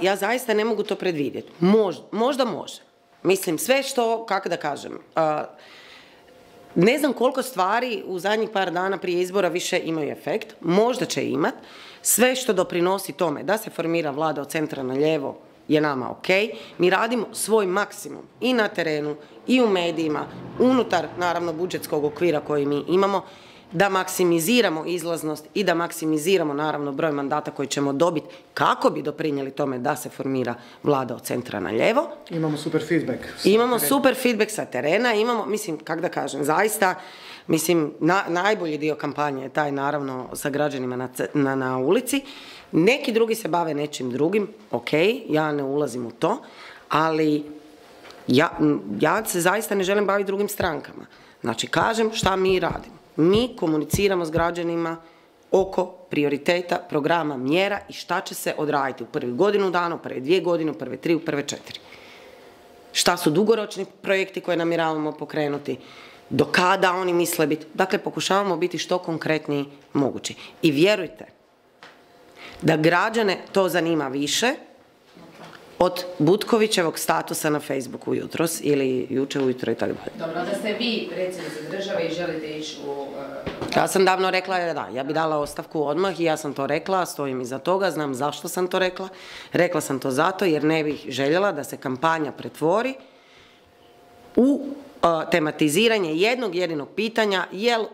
Ja zaista ne mogu to predvidjeti. Možda, možda može. Mislim, sve što, kako da kažem, ne znam koliko stvari u zadnjih par dana prije izbora više imaju efekt, možda će imat. Sve što doprinosi tome da se formira vlada od centra na lijevo je nama ok. Mi radimo svoj maksimum i na terenu i u medijima, unutar naravno budžetskog okvira koji mi imamo, da maksimiziramo izlaznost i da maksimiziramo naravno broj mandata koji ćemo dobiti kako bi doprinijeli tome da se formira vlada od centra na lijevo. Imamo super feedback. Imamo terena. super feedback sa terena, imamo, mislim, kak da kažem, zaista, mislim, na, najbolji dio kampanje je taj naravno sa građanima na, na, na ulici. Neki drugi se bave nečim drugim, ok, ja ne ulazim u to, ali ja, ja se zaista ne želim baviti drugim strankama. Znači, kažem šta mi radimo. Mi komuniciramo s građanima oko prioriteta, programa, mjera i šta će se odraditi u prvih godinu dana, u prve dvije godine, u prve tri, u prve četiri šta su dugoročni projekti koje namjeravamo pokrenuti, do kada oni misle biti. Dakle, pokušavamo biti što konkretniji mogući. I vjerujte da građane to zanima više od Butkovićevog statusa na Facebooku jutros ili jučer ujutro i tako dalje. Dobro, da ste vi predsjednica države i želite ići u... e, Ja sam davno rekla da, ja bi dala ostavku odmah i ja sam to rekla, stojim iza toga, znam zašto sam to rekla. Rekla sam to zato jer ne bih željela da se kampanja pretvori u uh, tematiziranje jednog jedinog pitanja jel uh,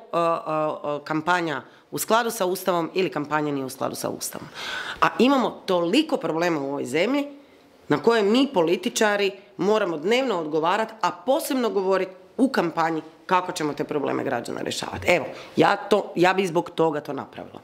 kampanja u skladu sa Ustavom ili kampanja nije u skladu sa Ustavom. A imamo toliko problema u ovoj zemlji na koje mi političari moramo dnevno odgovarati, a posebno govoriti u kampanji kako ćemo te probleme građana rješavati. Evo, ja, to, ja bi zbog toga to napravila.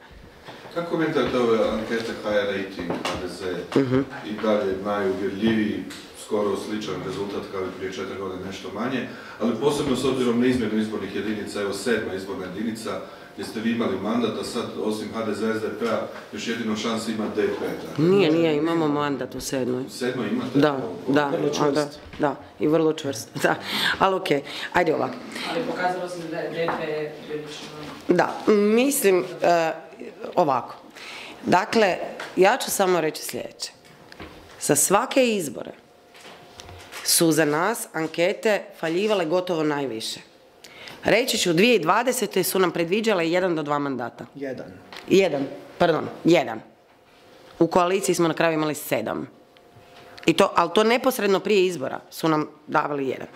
Kako komentirate ove ankete HR rating, HDZ Mhm. i dalje najuvjerljiviji, skoro sličan rezultat kao i prije četiri godine, nešto manje, ali posebno s obzirom na izmjenu izbornih jedinica, evo sedma izborna jedinica, gdje ste vi imali mandat, a sad osim HDZ SDP-a još jedino šanse ima DP. Nije, nije, imamo mandat u sedmoj. Sedmo imate? Da, O- da, Vrlo da, čvrst. da, i vrlo čvrst, da. Ali okej, ajde ovako. Ali pokazalo se da je DP prilično... Da, mislim e, ovako. Dakle, ja ću samo reći sljedeće. Za svake izbore su za nas ankete faljivale gotovo najviše. Reći ću, 2020. su nam predviđale jedan do dva mandata. Jedan. Jedan, pardon, jedan. U koaliciji smo na kraju imali sedam. I to, ali to neposredno prije izbora su nam davali jedan.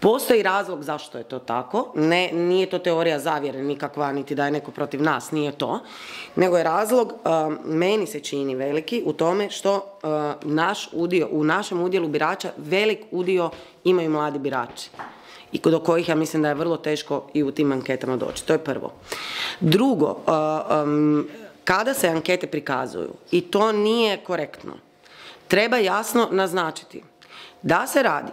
Postoji razlog zašto je to tako, ne, nije to teorija zavjere nikakva, niti da je neko protiv nas, nije to, nego je razlog, um, meni se čini veliki, u tome što uh, naš udio, u našem udjelu birača velik udio imaju mladi birači i do kojih ja mislim da je vrlo teško i u tim anketama doći. To je prvo. Drugo, um, kada se ankete prikazuju, i to nije korektno, treba jasno naznačiti da se radi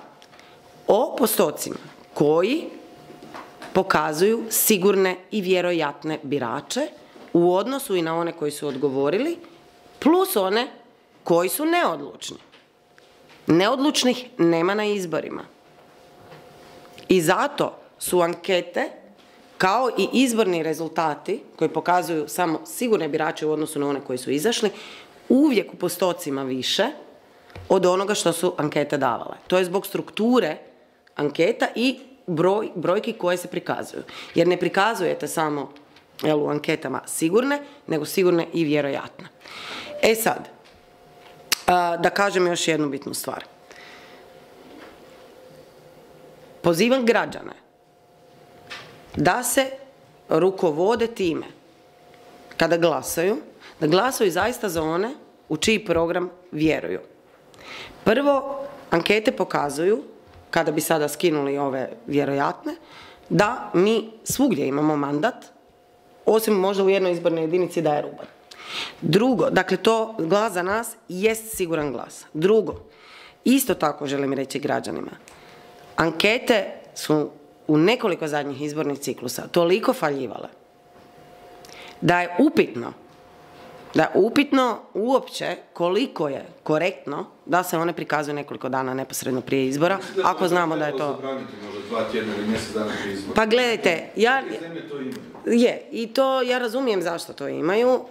o postocima koji pokazuju sigurne i vjerojatne birače u odnosu i na one koji su odgovorili, plus one koji su neodlučni. Neodlučnih nema na izborima. I zato su ankete kao i izborni rezultati koji pokazuju samo sigurne birače u odnosu na one koji su izašli, uvijek u postocima više od onoga što su ankete davale. To je zbog strukture anketa i broj, brojki koje se prikazuju. Jer ne prikazujete samo jel, u anketama sigurne, nego sigurne i vjerojatne. E sad, da kažem još jednu bitnu stvar. Pozivam građane da se rukovode time kada glasaju, da glasaju zaista za one u čiji program vjeruju. Prvo, ankete pokazuju, kada bi sada skinuli ove vjerojatne, da mi svugdje imamo mandat, osim možda u jednoj izbornoj jedinici da je ruban. Drugo, dakle to glas za nas jest siguran glas. Drugo, isto tako želim reći građanima, ankete su u nekoliko zadnjih izbornih ciklusa toliko faljivale da je upitno da je upitno uopće koliko je korektno da se one prikazuju nekoliko dana neposredno prije izbora, ako znamo da je to... dva tjedna ili mjesec dana prije izbora. Pa gledajte, ja, zemlje to imaju. Je, i to ja razumijem zašto to imaju. Uh,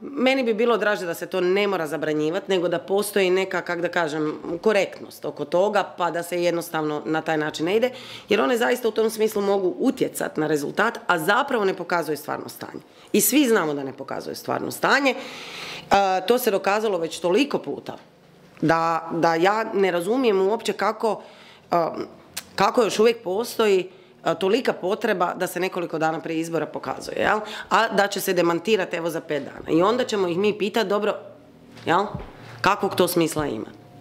meni bi bilo draže da se to ne mora zabranjivati, nego da postoji neka, kak da kažem, korektnost oko toga, pa da se jednostavno na taj način ne ide, jer one zaista u tom smislu mogu utjecati na rezultat, a zapravo ne pokazuje stvarno stanje. I svi znamo da ne pokazuje stvarno stanje. Uh, to se dokazalo već toliko puta da, da ja ne razumijem uopće kako, uh, kako još uvijek postoji tolika potreba da se nekoliko dana prije izbora pokazuje, jel? A da će se demantirati evo za pet dana. I onda ćemo ih mi pitati, dobro, jel? Kakvog to smisla ima?